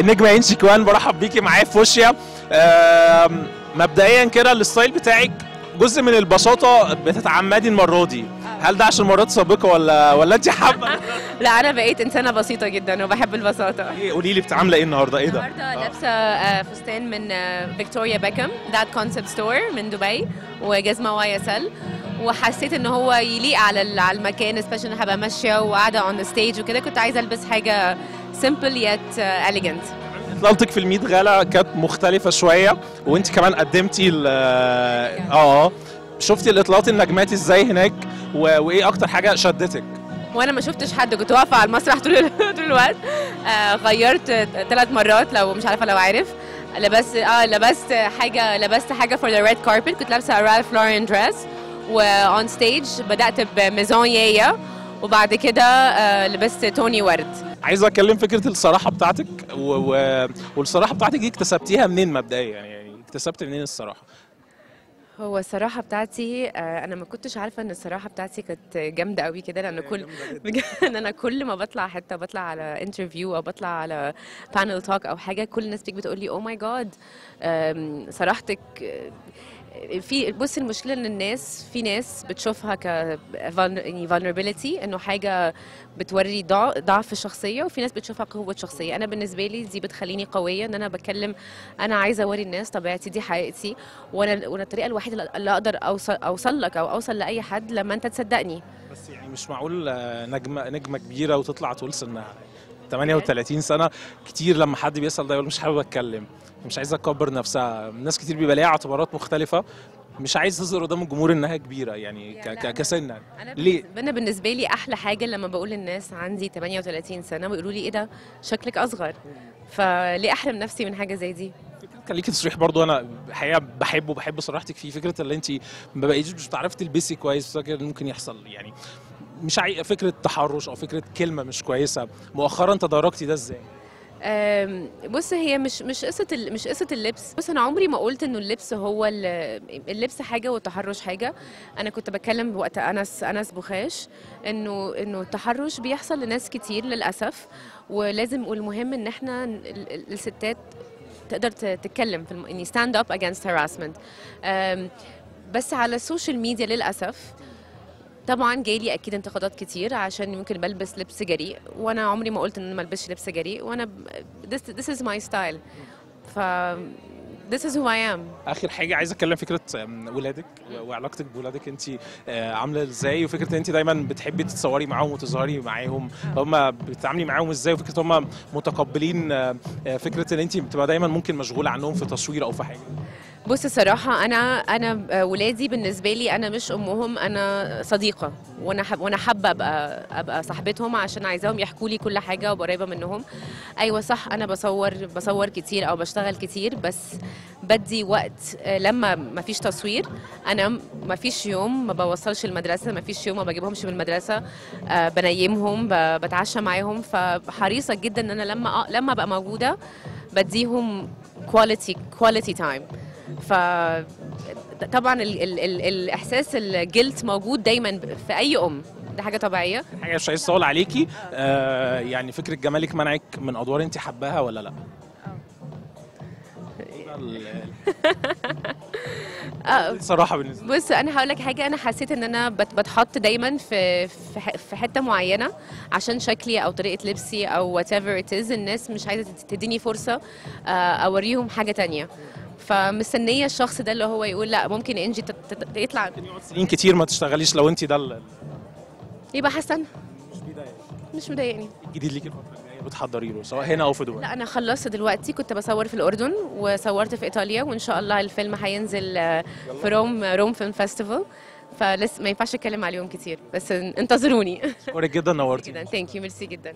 النجمه إنجي كيوان برحب بيكي معايا في فوشيا آم، مبدئيا كده ال style بتاعك جزء من البساطة بتتعمدي المرة دي. هل ده عشان مرات سابقة ولا ولا انت حابة؟ لا أنا بقيت إنسانة بسيطة جدا وبحب البساطة. إيه، قولي لي بتعاملة إيه النهارده؟ إيه ده؟ النهارده لابسة آه، فستان من فيكتوريا بيكهام That Concept Store من دبي وجزمة YSL وحسيت إن هو يليق على على المكان special أنا هبقى ماشية وقاعدة on the stage وكده كنت عايزة ألبس حاجة simple yet elegant اطلالتك في ال Met Gala كانت مختلفة شوية وإنت كمان قدمتي آه. شفتي الاطلالات النجمات إزاي هناك؟ وإيه أكتر حاجة شدتك؟ وأنا ما شفتش حد كنت واقفة على المسرح طول طول الوقت. آه غيرت ثلاث مرات لو مش عارفة لو عارف. لبست آه لبست حاجة لبست حاجة for the red carpet كنت لابسة رالف لورين dress و on stage بدأت ب Maison Yeya وبعد كده آه لبست توني ورد. عايز اتكلم فكرة الصراحة بتاعتك و... و... والصراحة بتاعتك دي اكتسبتيها منين مبدئيا؟ يعني اكتسبت منين الصراحة؟ هو الصراحة بتاعتي آه أنا ما كنتش عارفة إن الصراحة بتاعتي كانت جامدة قوي كده لأن كل بجد أنا كل ما بطلع حتة بطلع على interview أو بطلع على panel talk أو حاجة كل الناس بتيجي بتقول لي oh my God صراحتك في بص المشكلة إن الناس في ناس بتشوفها ك يعني vulnerability إنه حاجة بتوري ضع- ضعف الشخصيه وفي ناس بتشوفها قوة شخصية. أنا بالنسبة لي دي بتخليني قوية إن أنا بتكلم أنا عايزة أوري الناس طبيعتي دي حقيقتي. وأنا وأنا الطريقة الوحيدة اللي أقدر اوصل أوصل لك أو أوصل لأي حد لما أنت تصدقني. بس يعني مش معقول آه، نجمة نجمة كبيرة وتطلع تقول سنها. 38 سنة كتير لما حد بيسأل ده يقول مش حابب أتكلم مش عايزه تكبر نفسها ناس كتير بيبقى ليها اعتبارات مختلفة مش عايز تظهر قدام الجمهور إنها كبيرة يعني ك-. كسنا أنا ليه؟ بالنسبة- أنا بالنسبة لي أحلى حاجة لما بقول للناس عندي 38 سنة ويقولوا لي إيه ده شكلك أصغر فليه احرم نفسي من حاجة زي دي كان ليكي تصريح برضو أنا الحقيقة بحبه وبحب صراحتك فيه فكرة اللي انت ما بقيتيش مش بتعرفي تلبسي كويس فاكر ممكن يحصل يعني مش عاي... فكرة تحرش أو فكرة كلمة مش كويسة مؤخرا تداركتي ده إزاي؟ بص هي مش مش قصة مش قصة اللبس بص أنا عمري ما قلت إنه اللبس هو ال- اللبس حاجة والتحرش حاجة أنا كنت بتكلم وقت انس أنس بخاش انه إنه التحرش بيحصل لناس كتير للأسف ولازم والمهم إن إحنا ال- ال- الستات تقدر تتكلم في. يعني up against harassment أم، بس على ال social media للأسف طبعا جايلي أكيد انتقادات كتير عشان يمكن بلبس لبس جريء وأنا عمري ما قلت إن أنا ما البسش لبس جريء وأنا this, this is my style. ف this is who I am. آخر حاجة عايز أتكلم فكرة ولادك وعلاقتك بولادك. انت آه، عاملة إزاي؟ وفكرة إن انت دايما بتحبي تتصوري معاهم وتظهري معاهم. هم بتتعاملي معاهم إزاي؟ وفكرة هم متقبلين آه، آه، فكرة إن انت بتبقى دايما ممكن مشغولة عنهم في تصوير أو في حاجة. بص الصراحة أنا أنا آه، ولادي بالنسبة لي أنا مش أمهم أنا صديقة. وأنا حب وأنا حابة أبقى أبقى صاحبتهم عشان عايزاهم يحكوا لي كل حاجة وقريبة منهم. أيوة صح أنا بصور بصور كتير أو بشتغل كتير بس بدي وقت آه، لما ما فيش تصوير أنا ما فيش يوم ما بوصلش المدرسة ما فيش يوم ما بجيبهمش من المدرسة آه، بنيمهم بتعشى معاهم. فحريصة جدا إن أنا لما لما أبقى موجودة بديهم quality quality time ف طبعا ال ال ال الإحساس ال guilt موجود دايما في أي أم. ده حاجة طبيعية. حاجة مش عايز اطول عليكي. آه، يعني فكرة جمالك منعك من أدوار انت حباها ولا لأ؟ آه، الصراحه بالنسبة بص أنا هقول لك حاجة أنا حسيت إن أنا بت- بتحط دايما في في حتة معينة عشان شكلي أو طريقة لبسي أو whatever it is الناس مش عايزة تديني فرصة آه، أوريهم حاجة تانية. فمستنية الشخص ده اللي هو يقول لا ممكن إنجي تت- تت- يطلع. سنين كتير ما تشتغليش لو انت ده يبقى حسن. مش مش مضايقني. الجديد ليكي الفترة بتحضري له سواء هنا أو في دبي. لا أنا خلصت دلوقتي كنت بصور في الأردن وصورت في إيطاليا وإن شاء الله الفيلم هينزل آه، في Rome Rome Film Festival. فلسه ما ينفعش أتكلم عليهم كتير بس انتظروني. اشكرك جدا نورتي جدا thank you ميرسي جدا.